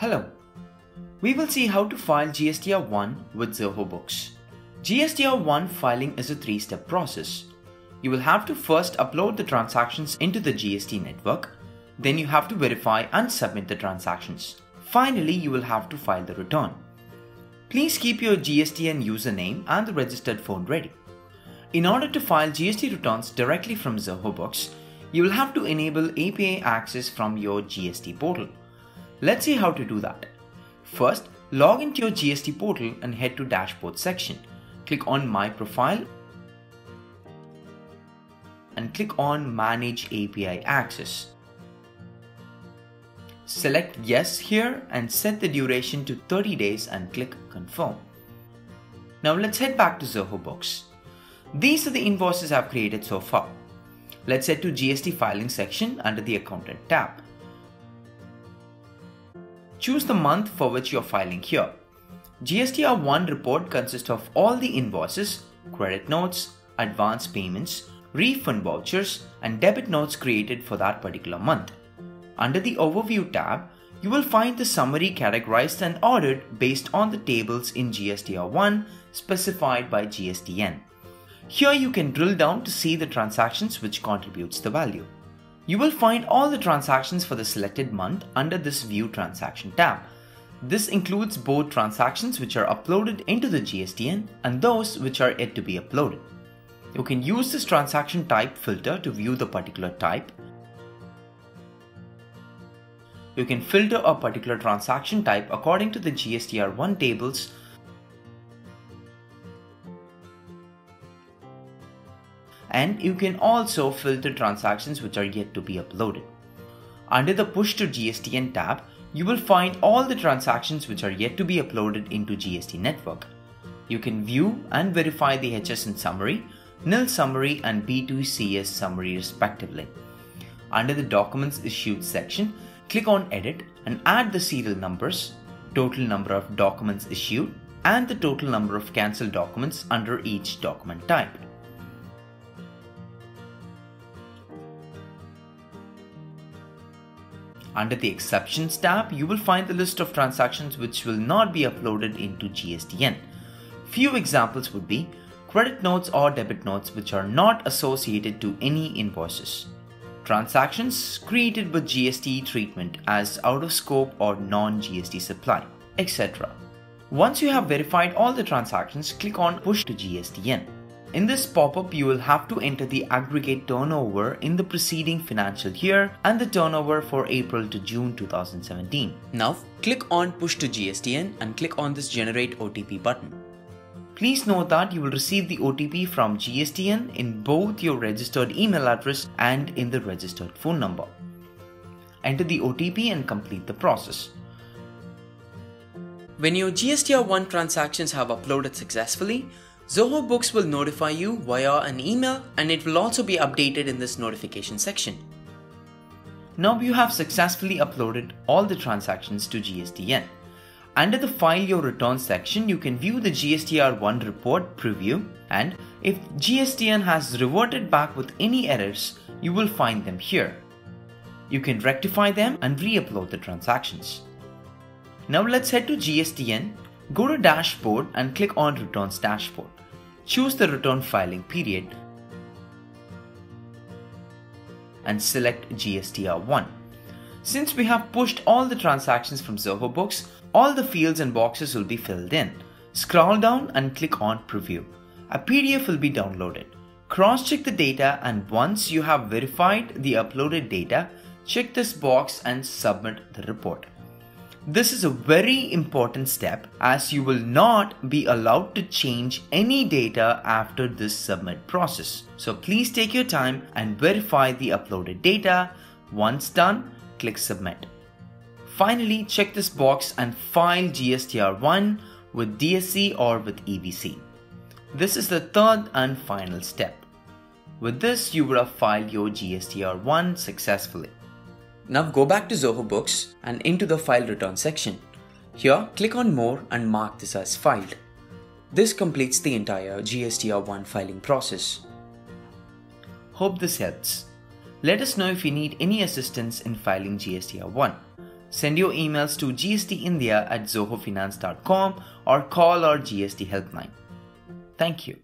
Hello. We will see how to file GSTR1 with Zoho Books. GSTR1 filing is a three-step process. You will have to first upload the transactions into the GST network, then you have to verify and submit the transactions. Finally, you will have to file the return. Please keep your GSTN username and the registered phone ready. In order to file GST returns directly from Zoho Books, you will have to enable API access from your GST portal. Let's see how to do that. First, log into your GST portal and head to Dashboard section. Click on My Profile and click on Manage API Access. Select Yes here and set the duration to 30 days and click Confirm. Now let's head back to Zoho Books. These are the invoices I've created so far. Let's head to GST filing section under the Accountant tab. Choose the month for which you're filing here. GSTR1 report consists of all the invoices, credit notes, advance payments, refund vouchers, and debit notes created for that particular month. Under the Overview tab, you will find the summary categorized and ordered based on the tables in GSTR1 specified by GSTN. Here you can drill down to see the transactions which contributes the value. You will find all the transactions for the selected month under this View Transaction tab. This includes both transactions which are uploaded into the GSTN and those which are yet to be uploaded. You can use this transaction type filter to view the particular type. You can filter a particular transaction type according to the GSTR1 tables and you can also filter transactions which are yet to be uploaded. Under the Push to GSTN tab, you will find all the transactions which are yet to be uploaded into GST network. You can view and verify the HSN summary, NIL summary and B2CS summary respectively. Under the Documents Issued section, click on Edit and add the serial numbers, total number of documents issued, and the total number of cancelled documents under each document type. Under the Exceptions tab, you will find the list of transactions which will not be uploaded into GSTN. Few examples would be credit notes or debit notes which are not associated to any invoices. Transactions created with GST treatment as out of scope or non-GST supply, etc. Once you have verified all the transactions, click on Push to GSTN. In this pop-up, you will have to enter the aggregate turnover in the preceding financial year and the turnover for April to June 2017. Now, click on Push to GSTN and click on this Generate OTP button. Please note that you will receive the OTP from GSTN in both your registered email address and in the registered phone number. Enter the OTP and complete the process. When your GSTR1 transactions have uploaded successfully, Zoho Books will notify you via an email and it will also be updated in this notification section. Now you have successfully uploaded all the transactions to GSTN. Under the File Your Return section, you can view the GSTR1 report preview and if GSTN has reverted back with any errors, you will find them here. You can rectify them and re-upload the transactions. Now let's head to GSTN, go to Dashboard and click on Returns Dashboard choose the return filing period and select GSTR1. Since we have pushed all the transactions from Zoho Books, all the fields and boxes will be filled in. Scroll down and click on Preview. A PDF will be downloaded. Cross-check the data and once you have verified the uploaded data, check this box and submit the report. This is a very important step as you will not be allowed to change any data after this submit process. So please take your time and verify the uploaded data. Once done, click submit. Finally, check this box and file GSTR1 with DSC or with EVC. This is the third and final step. With this, you would have filed your GSTR1 successfully. Now go back to Zoho Books and into the file return section. Here, click on more and mark this as filed. This completes the entire GSTR1 filing process. Hope this helps. Let us know if you need any assistance in filing GSTR1. Send your emails to gstindia at zohofinance.com or call our GST helpline. Thank you.